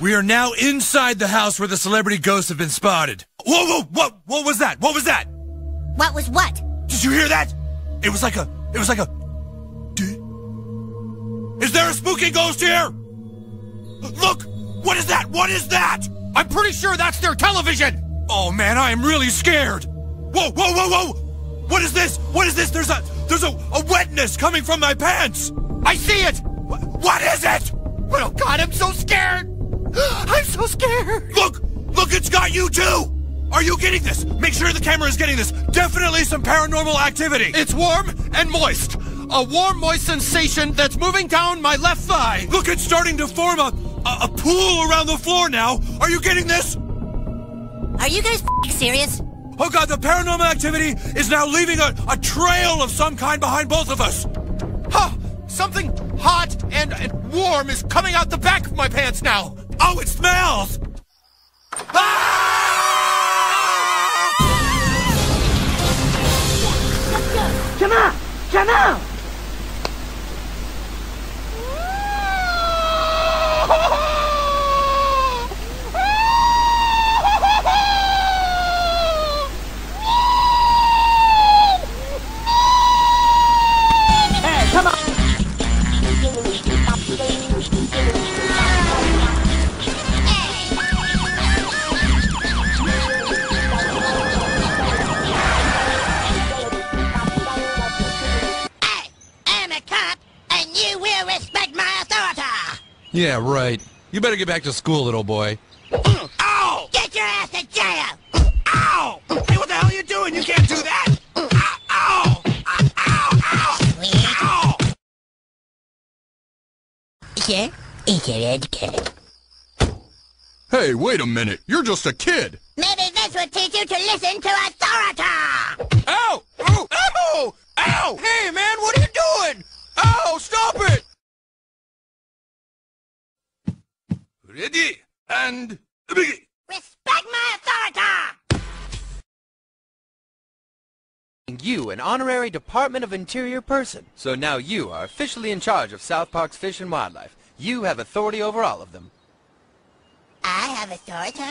We are now inside the house where the celebrity ghosts have been spotted. Whoa, whoa, what, what was that? What was that? What was what? Did you hear that? It was like a, it was like a. Is there a spooky ghost here? Look! What is that? What is that? I'm pretty sure that's their television! Oh man, I am really scared! Whoa, whoa, whoa, whoa! What is this? What is this? There's a, there's a, a wetness coming from my pants! I see it! Wh- what is it? Oh god, I'm so scared! I'm so scared! Look! Look, it's got you too! Are you getting this? Make sure the camera is getting this. Definitely some paranormal activity. It's warm and moist. A warm, moist sensation that's moving down my left thigh. Look, it's starting to form a, a, a pool around the floor now. Are you getting this? Are you guys f***ing serious? Oh god, the paranormal activity is now leaving a, a trail of some kind behind both of us. Huh! Something hot and, and warm is coming out the back of my pants now. Oh, it smells! Ah! Jamal! Jamal! Yeah, right. You better get back to school, little boy. Ow! Get your ass to jail. Ow! Hey, what the hell are you doing? You can't do that! Ow! Ow! Ow! Ow! Ow! Sir, is your educated? Hey, wait a minute. You're just a kid. Maybe this will teach you to listen to authority. Ow! Ow! Ow! Ow! Hey, man, what are you doing? Ow! Stop it! Ready and begin. Respect my authority. You, an honorary Department of Interior person. So now you are officially in charge of South Park's fish and wildlife. You have authority over all of them. I have authority.